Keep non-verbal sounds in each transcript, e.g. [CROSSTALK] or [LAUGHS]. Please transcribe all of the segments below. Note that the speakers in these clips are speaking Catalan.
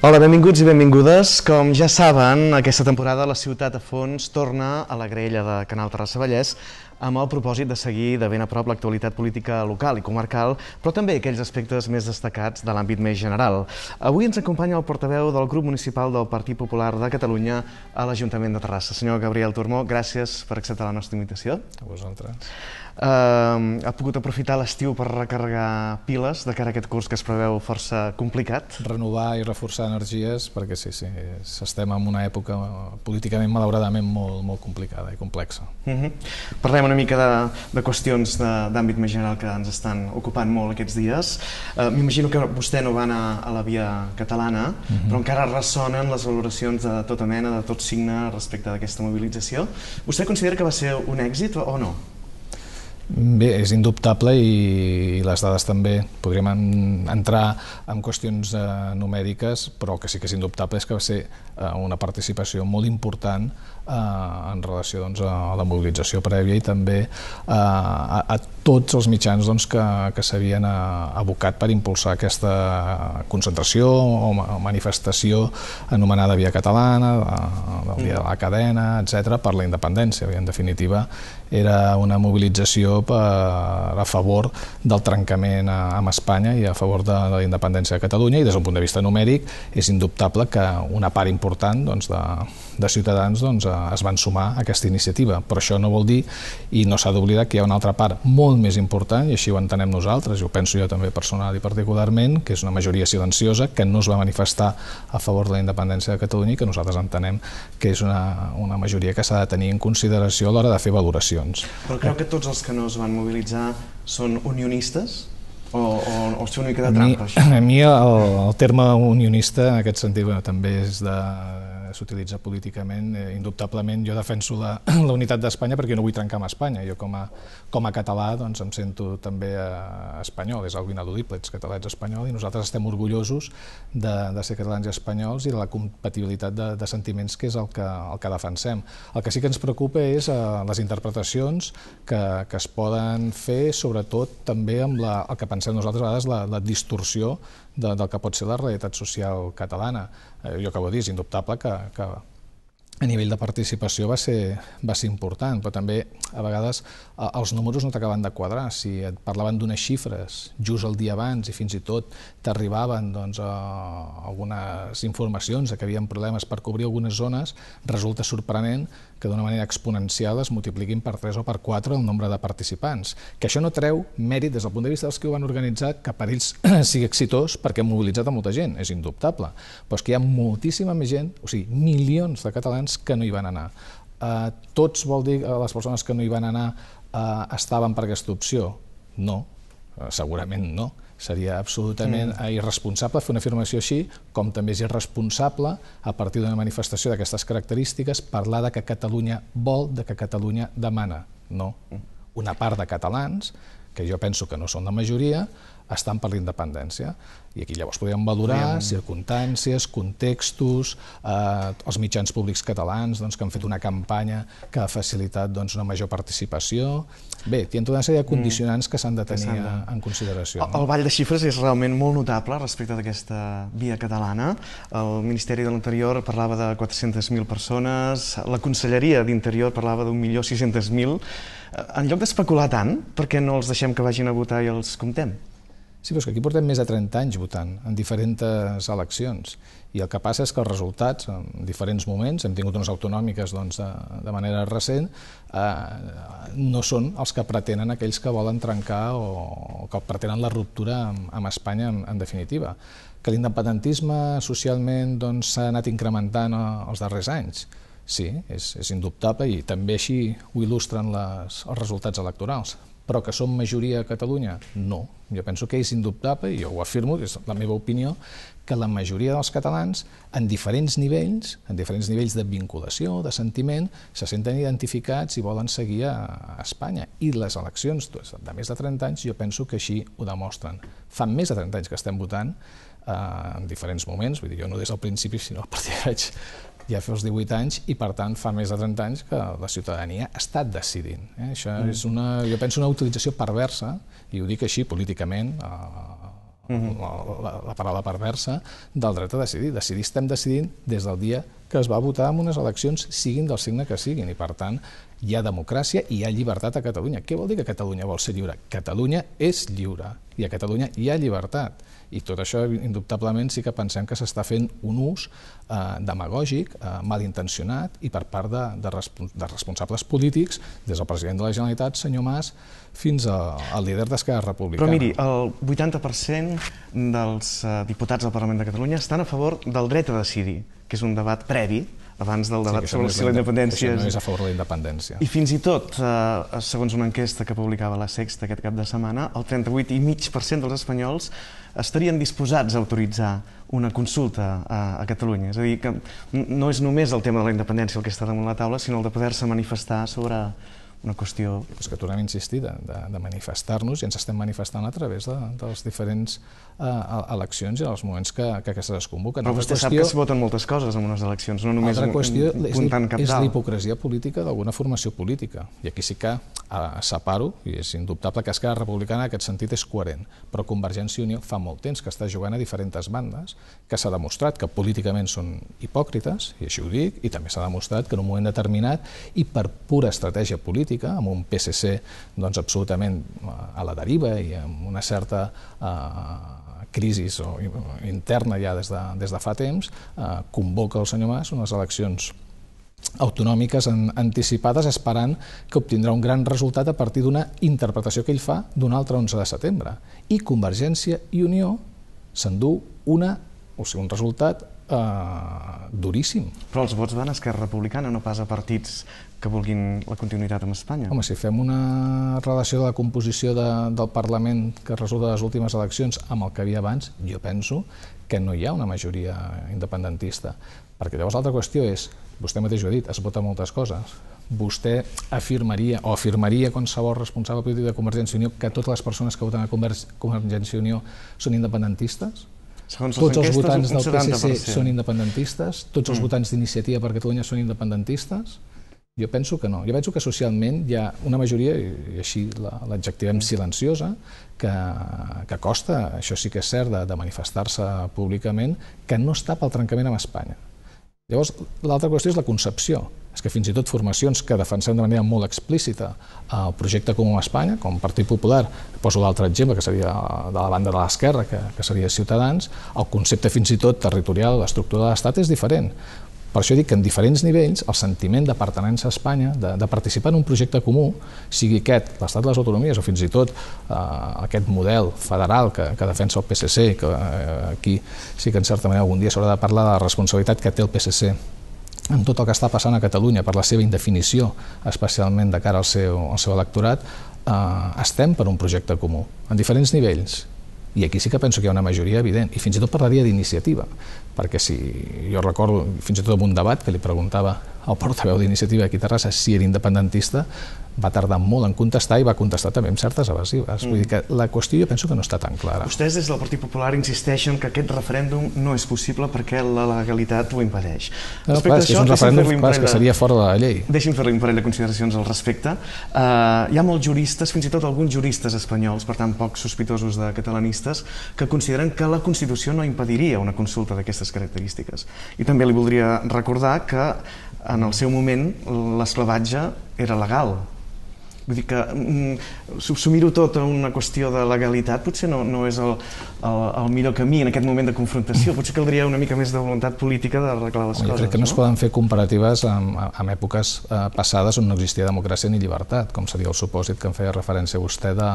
Hola, benvinguts i benvingudes. Com ja saben, aquesta temporada la Ciutat a Fons torna a la grella de Canal Terrassa Vallès amb el propòsit de seguir de ben a prop l'actualitat política local i comarcal, però també aquells aspectes més destacats de l'àmbit més general. Avui ens acompanya el portaveu del grup municipal del Partit Popular de Catalunya a l'Ajuntament de Terrassa. Senyor Gabriel Turmó, gràcies per acceptar la nostra invitació. A vosaltres. Uh, ha pogut aprofitar l'estiu per recarregar piles de cara a aquest curs que es preveu força complicat. Renovar i reforçar energies perquè sí, sí, estem en una època políticament malauradament molt, molt complicada i complexa. Uh mhm. -huh. Parlem una mica de, de qüestions d'àmbit més general que ens estan ocupant molt aquests dies. Uh, M'imagino que vostè no va anar a la via catalana, uh mhm. -huh. però encara ressonen les valoracions de tota mena, de tot signe respecte d'aquesta mobilització. Vostè considera que va ser un èxit o no? Bé, és indubtable i, les dades també. Podríem en, entrar en qüestions eh, numèriques, però el que sí que és indubtable és que va ser eh, una participació molt important eh, en relació doncs, a la mobilització prèvia i també eh, a, a tots els mitjans doncs, que, que s'havien eh, abocat per impulsar aquesta concentració o manifestació anomenada Via Catalana, del Dia de la Cadena, etc per la independència. En definitiva, era una mobilització per, a favor del trencament amb Espanya i a favor de, de la independència de Catalunya i des del punt de vista numèric és indubtable que una part important doncs, de, de ciutadans doncs, es van sumar a aquesta iniciativa, però això no vol dir i no s'ha d'oblidar que hi ha una altra part molt més important i així ho entenem nosaltres, i ho penso jo també personal i particularment, que és una majoria silenciosa que no es va manifestar a favor de la independència de Catalunya i que nosaltres entenem que és una, una majoria que s'ha de tenir en consideració a l'hora de fer valoració eleccions. Però creu que tots els que no es van mobilitzar són unionistes? O, o, o són una mica de trampa, a mi, A mi el, el terme unionista en aquest sentit bueno, també és de, s'utilitza políticament, eh, indubtablement jo defenso la, [CLEARS THROAT] la unitat d'Espanya perquè jo no vull trencar amb Espanya. Jo com a, com a català doncs, em sento també eh, espanyol, és algo ineludible, ets català, ets espanyol, i nosaltres estem orgullosos de, de ser catalans i espanyols i de la compatibilitat de, de sentiments que és el que, el que defensem. El que sí que ens preocupa és eh, les interpretacions que, que es poden fer, sobretot també amb la, el que pensem nosaltres a vegades, la, la distorsió de, del que pot ser la realitat social catalana. Eh, jo acabo de dir, és indubtable que, que a nivell de participació va ser, va ser important, però també a vegades els números no t'acaben de quadrar. Si et parlaven d'unes xifres just el dia abans i fins i tot t'arribaven doncs, algunes informacions que havia problemes per cobrir algunes zones, resulta sorprenent que d'una manera exponencial es multipliquin per 3 o per 4 el nombre de participants. Que això no treu mèrit des del punt de vista dels que ho han organitzat que per ells [CLEARS THROAT] sigui exitós perquè han mobilitzat a molta gent, és indubtable. Però és que hi ha moltíssima més gent, o sigui, milions de catalans que no hi van anar. Uh, tots vol dir que les persones que no hi van anar uh, estaven per aquesta opció? No, uh, segurament no Seria absolutament mm. irresponsable fer una afirmació així, com també és irresponsable, a partir d'una manifestació d'aquestes característiques, parlar de que Catalunya vol, de que Catalunya demana. No. Mm. Una part de catalans, que jo penso que no són la majoria, estan per la independència. I aquí llavors podríem valorar Podríem... circumstàncies, contextos, eh, els mitjans públics catalans doncs, que han fet una campanya que ha facilitat doncs, una major participació. Bé, hi ha tota una sèrie de mm. condicionants mm. que s'han de tenir de... en consideració. El, no? el ball de xifres és realment molt notable respecte d'aquesta via catalana. El Ministeri de l'Interior parlava de 400.000 persones, la Conselleria d'Interior parlava d'un milió 600.000. En lloc d'especular tant, per què no els deixem que vagin a votar i els comptem? Sí, però és que aquí portem més de 30 anys votant en diferents eleccions. I el que passa és que els resultats en diferents moments, hem tingut unes autonòmiques doncs, de, de manera recent, eh, no són els que pretenen aquells que volen trencar o, que pretenen la ruptura amb, amb Espanya en, en definitiva. Que l'independentisme socialment doncs, s'ha doncs, anat incrementant els darrers anys, sí, és, és indubtable i també així ho il·lustren les, els resultats electorals però que som majoria a Catalunya? No. Jo penso que és indubtable, i jo ho afirmo, és la meva opinió, que la majoria dels catalans, en diferents nivells, en diferents nivells de vinculació, de sentiment, se senten identificats i volen seguir a Espanya. I les eleccions de més de 30 anys, jo penso que així ho demostren. Fa més de 30 anys que estem votant, eh, en diferents moments, vull dir, jo no des del principi, sinó a partir de [LAUGHS] vaig ja fa els 18 anys i per tant fa més de 30 anys que la ciutadania ha estat decidint. Eh? Això mm. és una, jo penso una utilització perversa, i ho dic així políticament, eh, uh -huh. la, la, la paraula perversa del dret a decidir. Decidir estem decidint des del dia que es va votar en unes eleccions, siguin del signe que siguin, i per tant hi ha democràcia i hi ha llibertat a Catalunya. Què vol dir que Catalunya vol ser lliure? Catalunya és lliure i a Catalunya hi ha llibertat. I tot això, indubtablement, sí que pensem que s'està fent un ús eh, demagògic, eh, malintencionat i per part de, de, respons de responsables polítics, des del president de la Generalitat, senyor Mas, fins al líder d'Esquerra Republicana. Però miri, el 80% dels eh, diputats del Parlament de Catalunya estan a favor del dret a decidir, que és un debat previ abans del debat sí, sobre si la independència... Això no és a favor de la independència. I fins i tot, eh, segons una enquesta que publicava la Sexta aquest cap de setmana, el 38,5% dels espanyols estarien disposats a autoritzar una consulta a, a Catalunya. És a dir, que no és només el tema de la independència el que està damunt la taula, sinó el de poder-se manifestar sobre una qüestió... És que tornem a insistir de, de, de manifestar-nos i ens estem manifestant a través de, de les diferents eh, eleccions i els moments que, que aquestes es convoquen. Però vostè qüestió, sap que es voten moltes coses en unes eleccions, no només altra qüestió un, un punt tan És l'hipocresia política d'alguna formació política. I aquí sí que eh, separo, i és indubtable que Esquerra Republicana en aquest sentit és coherent, però Convergència i Unió fa molt temps que està jugant a diferents bandes, que s'ha demostrat que políticament són hipòcrites, i així ho dic, i també s'ha demostrat que en un moment determinat i per pura estratègia política política, amb un PSC doncs, absolutament eh, a la deriva i amb una certa eh, crisi o, interna ja des de, des de fa temps, eh, convoca el senyor Mas unes eleccions autonòmiques anticipades esperant que obtindrà un gran resultat a partir d'una interpretació que ell fa d'un altre 11 de setembre. I Convergència i Unió s'endú una, o sigui, un resultat eh, duríssim. Però els vots van a Esquerra Republicana, no pas a partits que vulguin la continuïtat amb Espanya. Home, si fem una relació de la composició de, del Parlament que resulta de les últimes eleccions amb el que havia abans, jo penso que no hi ha una majoria independentista. Perquè llavors l'altra qüestió és, vostè mateix ho ha dit, es vota moltes coses. Vostè afirmaria o afirmaria qualsevol responsable polític de Convergència i Unió que totes les persones que voten a Convergència i Unió són independentistes? Segons tots els votants del PSC són independentistes? Tots els mm. votants d'Iniciativa per Catalunya són independentistes? Jo penso que no. Jo penso que socialment hi ha una majoria, i així l'adjectivem silenciosa, que, que costa, això sí que és cert, de, de manifestar-se públicament, que no està pel trencament amb Espanya. Llavors, l'altra qüestió és la concepció. És que fins i tot formacions que defensem de manera molt explícita el projecte comú a Espanya, com Partit Popular, poso l'altre exemple, que seria de la banda de l'esquerra, que, que seria Ciutadans, el concepte fins i tot territorial, l'estructura de l'Estat és diferent. Per això dic que en diferents nivells el sentiment de pertenença a Espanya, de, de participar en un projecte comú, sigui aquest, l'estat de les autonomies o fins i tot eh, aquest model federal que, que defensa el PSC, que eh, aquí sí que en certa manera algun dia s'haurà de parlar de la responsabilitat que té el PSC amb tot el que està passant a Catalunya per la seva indefinició, especialment de cara al seu, al seu electorat, eh, estem per un projecte comú, en diferents nivells. I aquí sí que penso que hi ha una majoria evident, i fins i tot parlaria d'iniciativa, perquè si jo recordo fins i tot en un debat que li preguntava al portaveu d'iniciativa aquí a Terrassa si era independentista, va tardar molt en contestar i va contestar també amb certes evasives. Mm. Vull dir que la qüestió jo penso que no està tan clara. Vostès des del Partit Popular insisteixen que aquest referèndum no és possible perquè la legalitat ho impedeix. No, clar, és que és un referèndum clar, que seria fora de la llei. Deixi'm fer-li un parell de consideracions al respecte. Uh, hi ha molts juristes, fins i tot alguns juristes espanyols, per tant poc sospitosos de catalanistes, que consideren que la Constitució no impediria una consulta d'aquestes característiques. I també li voldria recordar que en el seu moment l'esclavatge era legal. Vull dir que mm, subsumir-ho tot a una qüestió de legalitat potser no, no és el, el, el millor camí en aquest moment de confrontació. Potser caldria una mica més de voluntat política d'arreglar les jo coses. Jo crec que no, no es poden fer comparatives amb, amb èpoques eh, passades on no existia democràcia ni llibertat, com seria el supòsit que em feia referència vostè de,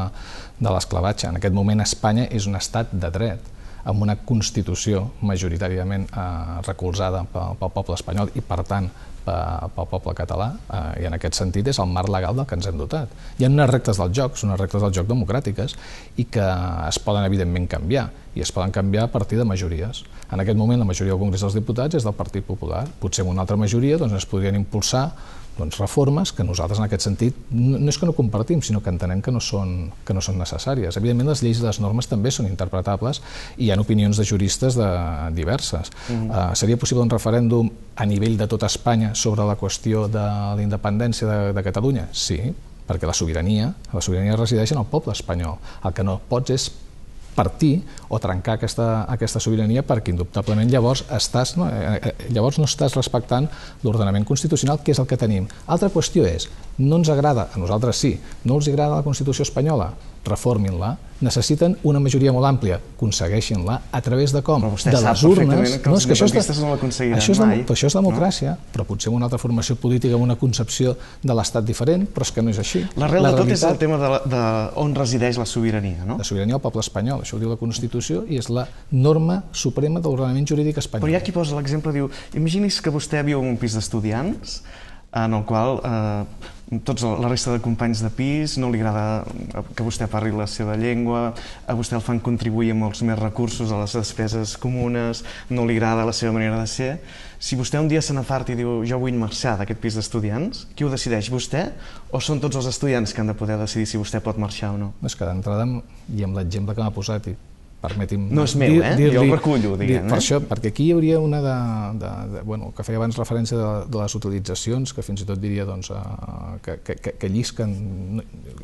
de l'esclavatge. En aquest moment Espanya és un estat de dret amb una Constitució majoritàriament eh, recolzada pel, pel poble espanyol i, per tant, pel poble català eh, i en aquest sentit és el marc legal del que ens hem dotat. Hi ha unes regles del joc, són unes regles del joc democràtiques i que es poden evidentment canviar i es poden canviar a partir de majories. En aquest moment la majoria del Congrés dels Diputats és del Partit Popular. Potser amb una altra majoria doncs, es podrien impulsar doncs, reformes que nosaltres en aquest sentit no, no és que no compartim, sinó que entenem que no, són, que no són necessàries. Evidentment les lleis i les normes també són interpretables i hi ha opinions de juristes de, diverses. Mm. Uh, seria possible un referèndum a nivell de tota Espanya sobre la qüestió de la independència de, de Catalunya? Sí, perquè la sobirania, la sobirania resideix en el poble espanyol. El que no pots és partir o trencar aquesta, aquesta sobirania perquè indubtablement llavors estàs, no, eh, eh, llavors no estàs respectant l'ordenament constitucional, que és el que tenim. Altra qüestió és, no ens agrada, a nosaltres sí, no els agrada la Constitució espanyola, reformin-la, necessiten una majoria molt àmplia, aconsegueixin-la a través de com? de les urnes. Que no, és que això, és, no això és, mai. Però això és democràcia, no? però potser amb una altra formació política, amb una concepció de l'Estat diferent, però és que no és així. L'arrel de tot és el tema de, la, de on resideix la sobirania, no? La sobirania al poble espanyol, això ho diu la Constitució, i és la norma suprema de l'ordenament jurídic espanyol. Però hi ha qui posa l'exemple, diu, imagini's que vostè viu en un pis d'estudiants, en el qual eh, tots la resta de companys de pis no li agrada que vostè parli la seva llengua, a vostè el fan contribuir amb molts més recursos a les despeses comunes, no li agrada la seva manera de ser. Si vostè un dia se n'afarta i diu jo vull marxar d'aquest pis d'estudiants, qui ho decideix, vostè o són tots els estudiants que han de poder decidir si vostè pot marxar o no? És que d'entrada, i amb l'exemple que m'ha posat, i permeti'm no és meu, dir, eh? jo el recullo, diguem. Dir, per eh? això, perquè aquí hi hauria una de, de, de bueno, que feia abans referència de, de les utilitzacions, que fins i tot diria doncs, uh, que, que, que llisquen,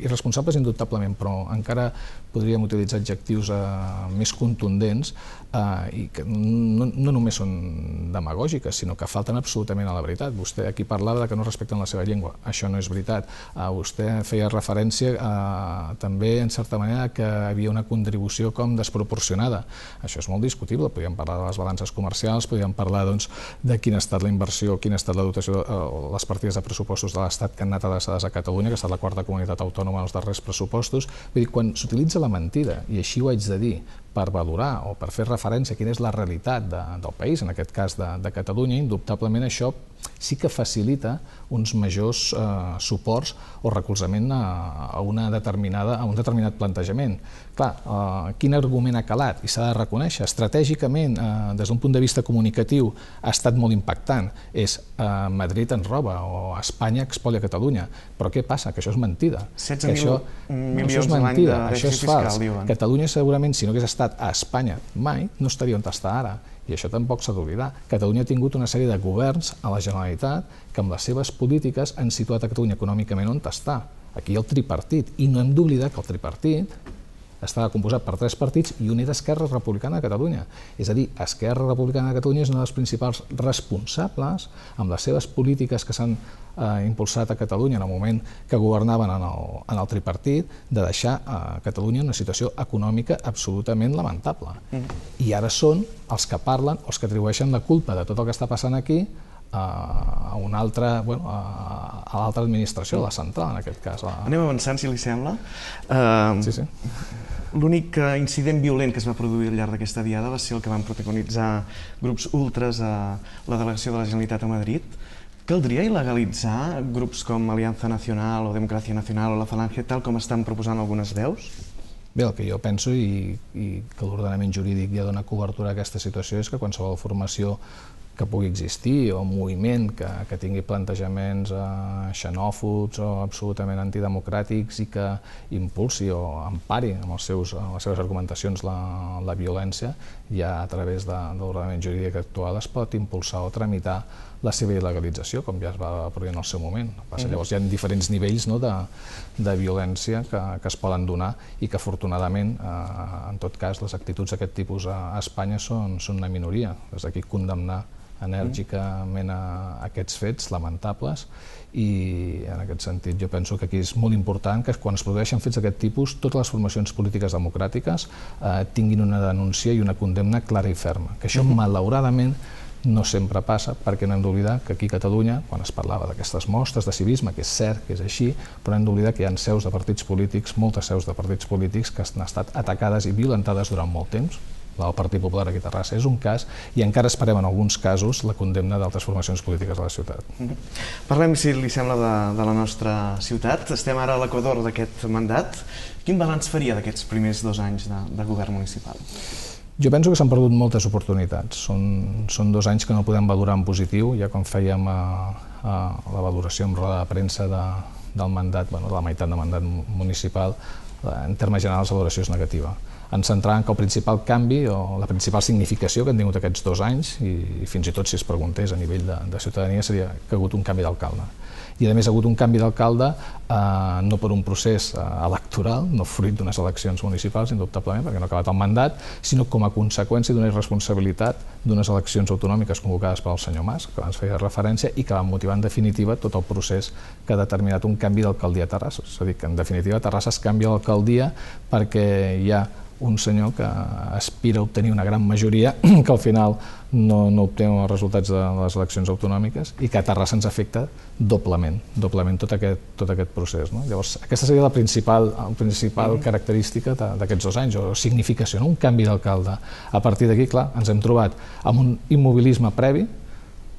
irresponsables indubtablement, però encara podríem utilitzar adjectius uh, més contundents uh, i que no, no només són demagògiques, sinó que falten absolutament a la veritat. Vostè aquí parlava de que no respecten la seva llengua. Això no és veritat. Uh, vostè feia referència uh, també, en certa manera, que hi havia una contribució com desproporcionada. Això és molt discutible. Podríem parlar de les balances comercials, podríem parlar doncs, de quina ha estat la inversió, quina ha estat la dotació, uh, les partides de pressupostos de l'Estat que han anat adreçades a Catalunya, que ha estat la quarta comunitat autònoma en els darrers pressupostos. Vull dir, quan s'utilitza la mentida, i així ho haig de dir, per valorar o per fer referència a quina és la realitat de, del país, en aquest cas de, de Catalunya, indubtablement això sí que facilita uns majors eh, suports o recolzament a, a, una determinada, a un determinat plantejament. Clar, eh, quin argument ha calat? I s'ha de reconèixer, estratègicament, eh, des d'un punt de vista comunicatiu, ha estat molt impactant. És eh, Madrid ens roba o Espanya expolia Catalunya. Però què passa? Que això és mentida. 16 que això, milions això és mentida, això és fals. Fiscal, Catalunya segurament, si no hagués estat a Espanya mai, no estaria on està ara i això tampoc s'ha d'oblidar. Catalunya ha tingut una sèrie de governs a la Generalitat que amb les seves polítiques han situat a Catalunya econòmicament on està. Aquí hi ha el tripartit, i no hem d'oblidar que el tripartit estava composat per tres partits i un era Esquerra Republicana de Catalunya. És a dir, Esquerra Republicana de Catalunya és una dels principals responsables amb les seves polítiques que s'han eh, impulsat a Catalunya en el moment que governaven en el, en el tripartit de deixar a Catalunya en una situació econòmica absolutament lamentable. Mm. I ara són els que parlen, els que atribueixen la culpa de tot el que està passant aquí a una altra, bueno, a, a l'altra administració, a la central en aquest cas. A... Anem avançant, si li sembla. Uh, sí, sí. L'únic incident violent que es va produir al llarg d'aquesta diada va ser el que van protagonitzar grups ultres a la delegació de la Generalitat a Madrid. Caldria il·legalitzar grups com Aliança Nacional o Democràcia Nacional o la Falange, tal com estan proposant algunes veus? Bé, el que jo penso i, i que l'ordenament jurídic ja dona cobertura a aquesta situació és que qualsevol formació que pugui existir o un moviment que, que tingui plantejaments eh, xenòfobs o absolutament antidemocràtics i que impulsi o empari amb, els seus, amb les seves argumentacions la, la violència, ja a través de, de l'ordenament jurídic actual es pot impulsar o tramitar la seva il·legalització, com ja es va produir en el seu moment. Passa, llavors hi ha diferents nivells no, de, de violència que, que es poden donar i que afortunadament, eh, en tot cas, les actituds d'aquest tipus a, a Espanya són, són una minoria. Des d'aquí condemnar enèrgicament a aquests fets lamentables i en aquest sentit jo penso que aquí és molt important que quan es produeixen fets d'aquest tipus totes les formacions polítiques democràtiques eh, tinguin una denúncia i una condemna clara i ferma, que això malauradament no sempre passa perquè no hem d'oblidar que aquí a Catalunya, quan es parlava d'aquestes mostres de civisme, que és cert que és així, però hem d'oblidar que hi ha seus de partits polítics, moltes seus de partits polítics que han estat atacades i violentades durant molt temps, del Partit Popular aquí a Terrassa és un cas i encara esperem en alguns casos la condemna d'altres formacions polítiques de la ciutat. Mm -hmm. Parlem, si li sembla, de, de la nostra ciutat. Estem ara a l'equador d'aquest mandat. Quin balanç faria d'aquests primers dos anys de, de govern municipal? Jo penso que s'han perdut moltes oportunitats. Són, són dos anys que no podem valorar en positiu, ja com fèiem a, a la valoració en roda de premsa de, del mandat, bueno, de la meitat de mandat municipal, en termes generals la valoració és negativa ens centràvem que el principal canvi o la principal significació que han tingut aquests dos anys, i, i fins i tot si es preguntés a nivell de, de ciutadania, seria que ha hagut un canvi d'alcalde i a més ha hagut un canvi d'alcalde eh, no per un procés eh, electoral, no fruit d'unes eleccions municipals, indubtablement, perquè no ha acabat el mandat, sinó com a conseqüència d'una irresponsabilitat d'unes eleccions autonòmiques convocades pel senyor Mas, que abans feia referència, i que van motivar en definitiva tot el procés que ha determinat un canvi d'alcaldia a Terrassa. És a dir, que en definitiva Terrassa es canvia l'alcaldia perquè hi ha un senyor que aspira a obtenir una gran majoria [CLEARS THROAT] que al final no, no obté els resultats de les eleccions autonòmiques i que a Terrassa ens afecta doblement, doblement tot aquest, tot aquest procés. No? Llavors, aquesta seria la principal, la principal mm. característica d'aquests dos anys, o significació, no? un canvi d'alcalde. A partir d'aquí, clar, ens hem trobat amb un immobilisme previ,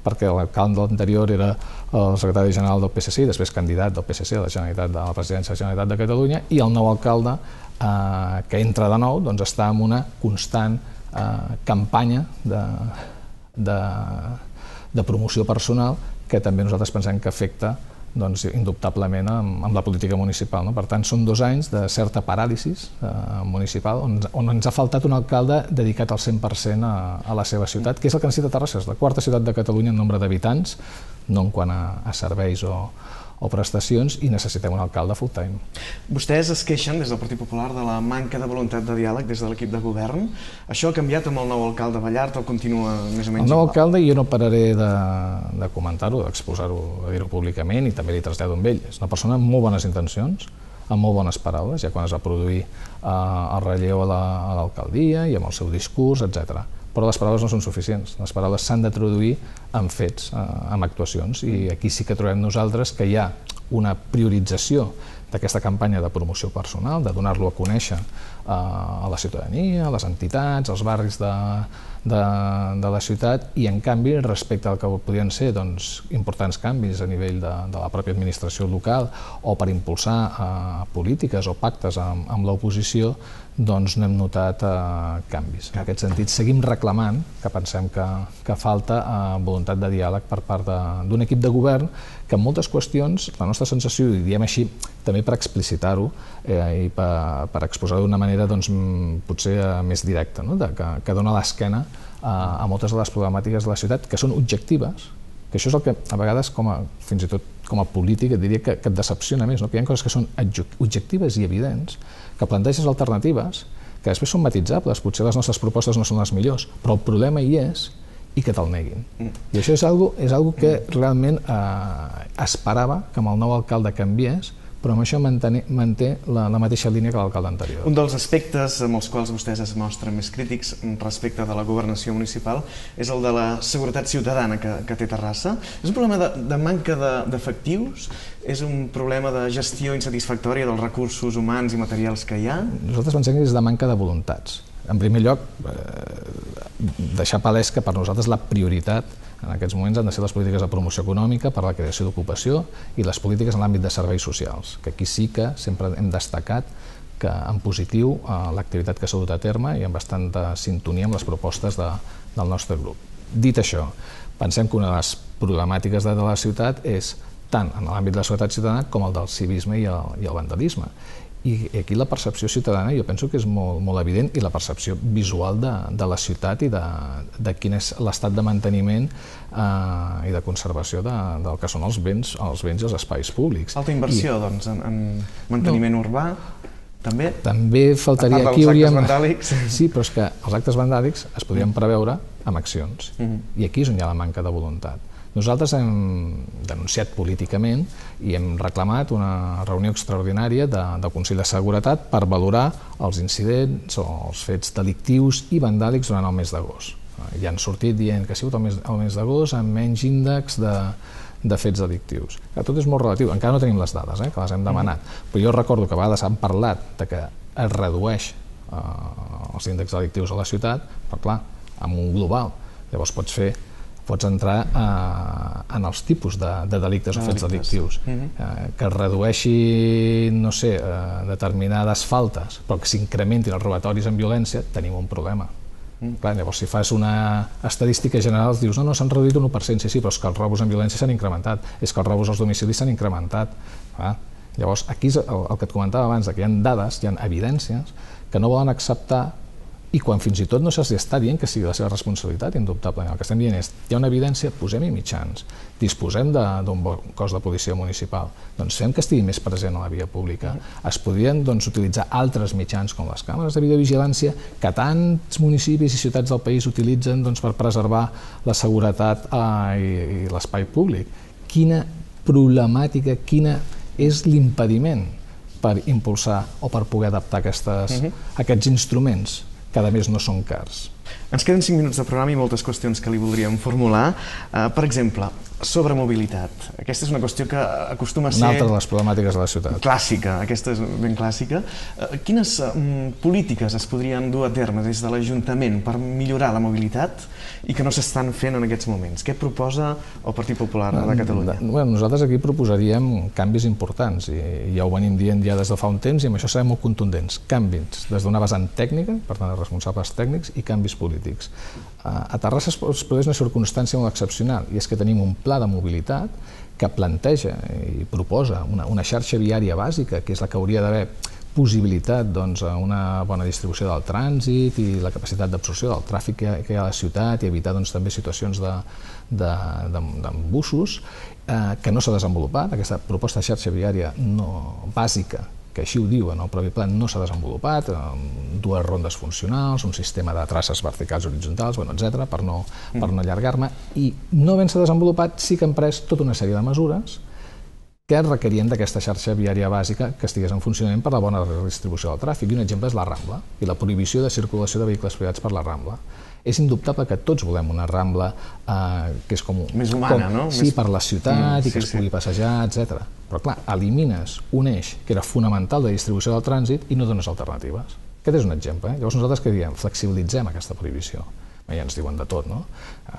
perquè l'alcalde anterior era el secretari general del PSC i després candidat del PSC a la, Generalitat, de la presidència de la Generalitat de Catalunya i el nou alcalde eh, que entra de nou doncs, està en una constant eh, campanya de, de, de promoció personal que també nosaltres pensem que afecta doncs, indubtablement amb, amb la política municipal. No? Per tant, són dos anys de certa paràlisi eh, municipal on, on ens ha faltat un alcalde dedicat al 100% a, a la seva ciutat, que és el que necessita Terrassa, és la quarta ciutat de Catalunya en nombre d'habitants, no en quant a, a serveis o, o prestacions i necessitem un alcalde full time. Vostès es queixen des del Partit Popular de la manca de voluntat de diàleg des de l'equip de govern. Això ha canviat amb el nou alcalde Ballart o continua més o menys El nou alcalde jo no pararé de, de comentar-ho, d'exposar-ho, de dir-ho públicament i també li trasllado amb ell. És una persona amb molt bones intencions, amb molt bones paraules, ja quan es va produir eh, el relleu a l'alcaldia la, i amb el seu discurs, etc però les paraules no són suficients. Les paraules s'han de traduir en fets, eh, en actuacions, i aquí sí que trobem nosaltres que hi ha una priorització d'aquesta campanya de promoció personal, de donar-lo a conèixer eh, a la ciutadania, a les entitats, als barris de, de, de la ciutat i en canvi respecte al que podien ser doncs, importants canvis a nivell de, de la pròpia administració local o per impulsar eh, polítiques o pactes amb, amb l'oposició doncs no hem notat eh, canvis. En aquest sentit, seguim reclamant que pensem que, que falta eh, voluntat de diàleg per part d'un equip de govern que en moltes qüestions, la nostra sensació, i diem així també per explicitar-ho eh, i per, per exposar-ho d'una manera doncs, potser eh, més directa, no? de, que, que dona l'esquena a, a moltes de les problemàtiques de la ciutat, que són objectives, que això és el que a vegades com a, fins i tot com a polític et diria que, que et decepciona més, no? que hi ha coses que són objectives i evidents, que planteges alternatives, que després són matitzables, potser les nostres propostes no són les millors, però el problema hi és i que te'l neguin. Mm. I això és algo, és algo que realment eh, esperava que amb el nou alcalde canviés, però amb això manté, manté la, la mateixa línia que l'alcalde anterior. Un dels aspectes amb els quals vostès es mostren més crítics respecte de la governació municipal és el de la seguretat ciutadana que, que té Terrassa. És un problema de, de manca d'efectius? De, és un problema de gestió insatisfactòria dels recursos humans i materials que hi ha? Nosaltres pensem que és de manca de voluntats. En primer lloc, eh, deixar palès que per nosaltres la prioritat en aquests moments han de ser les polítiques de promoció econòmica per a la creació d'ocupació i les polítiques en l'àmbit de serveis socials, que aquí sí que sempre hem destacat que en positiu eh, l'activitat que s'ha dut a terme i en bastanta sintonia amb les propostes de, del nostre grup. Dit això, pensem que una de les problemàtiques de la ciutat és tant en l'àmbit de la seguretat ciutadana com el del civisme i el, i el vandalisme. I aquí la percepció ciutadana jo penso que és molt, molt evident i la percepció visual de, de la ciutat i de, de quin és l'estat de manteniment eh, i de conservació de, del que són els béns, els béns i els espais públics. Alta inversió, I, doncs, en, en manteniment no, urbà, també? També faltaria... aquí hauríem... vandàlics. [LAUGHS] Sí, però és que els actes vandàlics es podrien preveure amb accions. Mhm. -huh. I aquí és on hi ha la manca de voluntat. Nosaltres hem denunciat políticament i hem reclamat una reunió extraordinària de, del Consell de Seguretat per valorar els incidents o els fets delictius i vandàlics durant el mes d'agost. Ja han sortit dient que ha sigut el mes, el mes d'agost amb menys índex de, de fets delictius. Que tot és molt relatiu, encara no tenim les dades, eh, que les hem demanat, mm. però jo recordo que a vegades han parlat de que es redueix eh, els índexs delictius a la ciutat, però clar, amb un global. Llavors pots fer pots entrar eh, en els tipus de, de delictes o fets delictius. Mhm. -huh. eh, que es redueixi, no sé, eh, determinades faltes, però que s'incrementin els robatoris en violència, tenim un problema. Mm. Clar, llavors, si fas una estadística general, dius, no, no, s'han reduït un 1%, sí, sí, però és que els robos en violència s'han incrementat, és que els robos als domicilis s'han incrementat. Clar, Llavors, aquí és el, el que et comentava abans, que hi ha dades, hi ha evidències que no volen acceptar i quan fins i tot no se'ls està dient que sigui la seva responsabilitat, indubtablement. El que estem dient és, hi ha una evidència, posem-hi mitjans, disposem d'un cos de policia municipal, doncs fem que estigui més present a la via pública. Es podrien doncs, utilitzar altres mitjans com les càmeres de videovigilància que tants municipis i ciutats del país utilitzen doncs, per preservar la seguretat eh, i, i l'espai públic. Quina problemàtica, quina és l'impediment per impulsar o per poder adaptar aquestes, uh -huh. aquests instruments cada més no són cars. Ens queden 5 minuts de programa i moltes qüestions que li voldríem formular. Uh, per exemple, sobre mobilitat. Aquesta és una qüestió que acostuma a ser... Una altra de les problemàtiques de la ciutat. Clàssica, aquesta és ben clàssica. Uh, quines um, polítiques es podrien dur a terme des de l'Ajuntament per millorar la mobilitat i que no s'estan fent en aquests moments? Què proposa el Partit Popular de Catalunya? Bueno, nosaltres aquí proposaríem canvis importants i ja ho venim dient ja des de fa un temps i amb això serem molt contundents. Canvis des d'una vessant tècnica, per tant, responsables tècnics, i canvis polítics. A Terrassa es produeix una circumstància molt excepcional i és que tenim un pla de mobilitat que planteja i proposa una, una xarxa viària bàsica, que és la que hauria d'haver possibilitat doncs, a una bona distribució del trànsit i la capacitat d'absorció del tràfic que, hi ha a la ciutat i evitar doncs, també situacions d'embussos eh, que no s'ha desenvolupat. Aquesta proposta de xarxa viària no, bàsica que així ho diuen, el propi plan no s'ha desenvolupat, dues rondes funcionals, un sistema de traces verticals i horitzontals, bueno, etc per no, per no allargar-me, i no havent-se desenvolupat sí que han pres tota una sèrie de mesures que requerien d'aquesta xarxa viària bàsica que estigués en funcionament per la bona distribució del tràfic. I un exemple és la Rambla i la prohibició de circulació de vehicles privats per la Rambla. És indubtable que tots volem una Rambla eh, que és com... Més humana, com, no? Sí, Més... per la ciutat mm, i que sí, es pugui sí. passejar, etc. Però clar, elimines un eix que era fonamental de distribució del trànsit i no dones alternatives. Aquest és un exemple. Eh? Llavors nosaltres què diem? Flexibilitzem aquesta prohibició ja ens diuen de tot, no?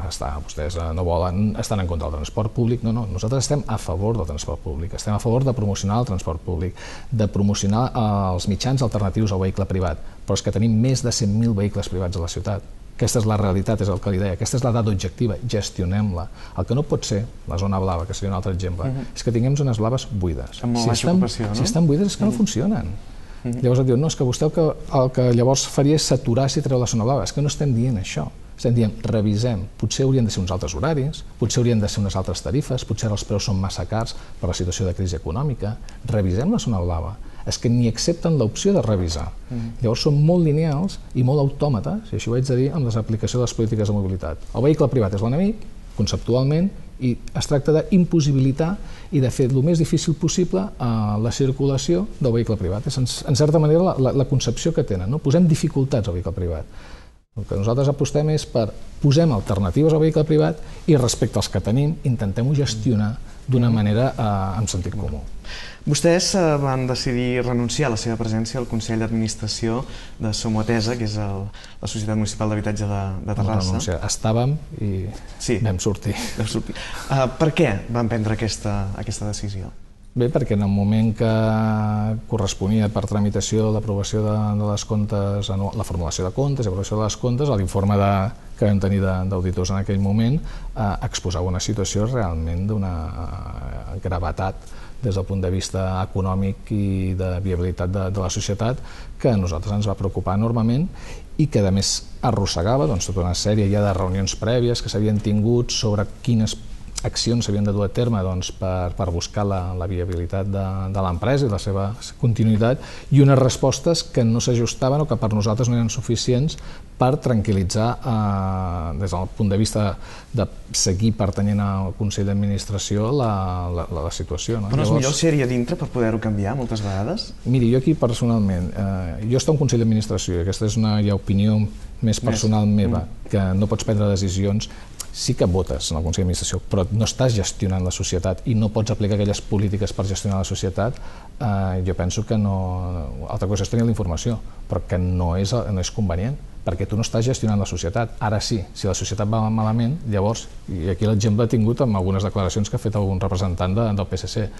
Està, vostès no volen, estan en contra del transport públic, no, no, nosaltres estem a favor del transport públic, estem a favor de promocionar el transport públic, de promocionar els mitjans alternatius al vehicle privat, però és que tenim més de 100.000 vehicles privats a la ciutat. Aquesta és la realitat, és el que li deia, aquesta és la dada objectiva, gestionem-la. El que no pot ser, la zona blava, que seria un altre exemple, uh -huh. és que tinguem zones blaves buides. Amb si estan, ocupació, no? Si estan buides és que uh -huh. no funcionen. Uh -huh. Llavors et diuen, no, és que vostè el que, el que llavors faria és saturar si treu la zona blava. És que no estem dient això. Estem dient, revisem, potser haurien de ser uns altres horaris, potser haurien de ser unes altres tarifes, potser els preus són massa cars per la situació de crisi econòmica. Revisem la zona blava. És que ni accepten l'opció de revisar. Mm. Llavors són molt lineals i molt autòmates, i així ho haig de dir, amb les aplicació de les polítiques de mobilitat. El vehicle privat és l'enemic, conceptualment, i es tracta d'impossibilitar i de fer el més difícil possible eh, la circulació del vehicle privat. És en, en certa manera la, la, la concepció que tenen. No? Posem dificultats al vehicle privat. El que nosaltres apostem és per posem alternatives al vehicle privat i respecte als que tenim intentem-ho gestionar d'una manera eh, amb sentit comú. Vostès eh, van decidir renunciar a la seva presència al Consell d'Administració de Somotesa, que és el, la Societat Municipal d'Habitatge de, de Terrassa. Renunciar. Estàvem i sí, vam sortir. Vam sortir. Uh, per què van prendre aquesta, aquesta decisió? Bé, perquè en el moment que corresponia per tramitació l'aprovació de, de les comptes, la formulació de comptes i aprovació de les comptes, l'informe que vam tenir d'auditors en aquell moment eh, exposava una situació realment d'una eh, gravetat des del punt de vista econòmic i de viabilitat de, de la societat que a nosaltres ens va preocupar enormement i que a més arrossegava doncs, tota una sèrie ja de reunions prèvies que s'havien tingut sobre quines accions s'havien de dur a terme doncs, per, per buscar la, la viabilitat de, de l'empresa i la seva continuïtat i unes respostes que no s'ajustaven o que per nosaltres no eren suficients per tranquil·litzar eh, des del punt de vista de seguir pertanyent al Consell d'Administració la, la, la, situació. No? Però no és Llavors, millor ser-hi a dintre per poder-ho canviar moltes vegades? Miri, jo aquí personalment, eh, jo estic un Consell d'Administració i aquesta és una ja, opinió més personal més. meva, mm. que no pots prendre decisions sí que votes en el Consell d'Administració, però no estàs gestionant la societat i no pots aplicar aquelles polítiques per gestionar la societat, eh, jo penso que no... Altra cosa és tenir la informació, però que no és, no és convenient, perquè tu no estàs gestionant la societat. Ara sí, si la societat va malament, llavors, i aquí l'exemple he tingut amb algunes declaracions que ha fet algun representant de, del PSC,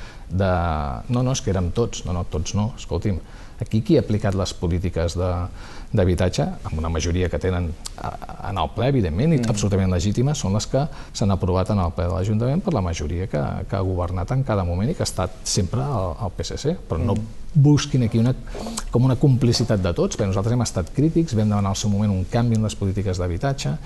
de no, no, és que érem tots, no, no, tots no, escolti'm, Aquí qui ha aplicat les polítiques d'habitatge, amb una majoria que tenen en el ple, evidentment, i mm. absolutament legítimes, són les que s'han aprovat en el ple de l'Ajuntament per la majoria que, que ha governat en cada moment i que ha estat sempre al, al PSC, però no mm. busquin aquí una, com una complicitat de tots, perquè nosaltres hem estat crítics, vam demanar al seu moment un canvi en les polítiques d'habitatge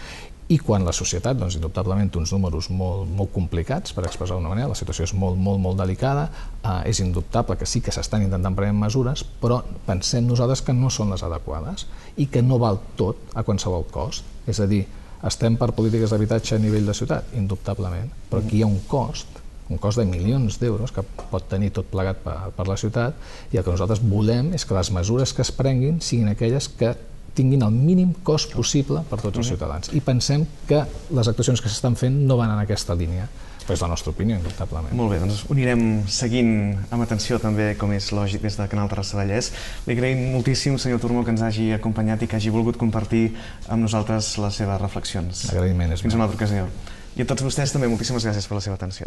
i quan la societat, doncs, indubtablement, uns números molt, molt complicats, per expressar d'una manera, la situació és molt, molt, molt delicada, eh, és indubtable que sí que s'estan intentant prendre mesures, però pensem nosaltres que no són les adequades i que no val tot a qualsevol cost. És a dir, estem per polítiques d'habitatge a nivell de ciutat? Indubtablement, però aquí hi ha un cost un cost de milions d'euros que pot tenir tot plegat per, per la ciutat i el que nosaltres volem és que les mesures que es prenguin siguin aquelles que tinguin el mínim cost possible per tots els ciutadans. I pensem que les actuacions que s'estan fent no van en aquesta línia però és la nostra opinió, indubtablement. Molt bé, doncs ho anirem seguint amb atenció també, com és lògic, des de Canal Terrassa Vallès. Li agraïm moltíssim, senyor Turmó, que ens hagi acompanyat i que hagi volgut compartir amb nosaltres les seves reflexions. L'agraïment és Fins una altra ocasió. I a tots vostès també moltíssimes gràcies per la seva atenció.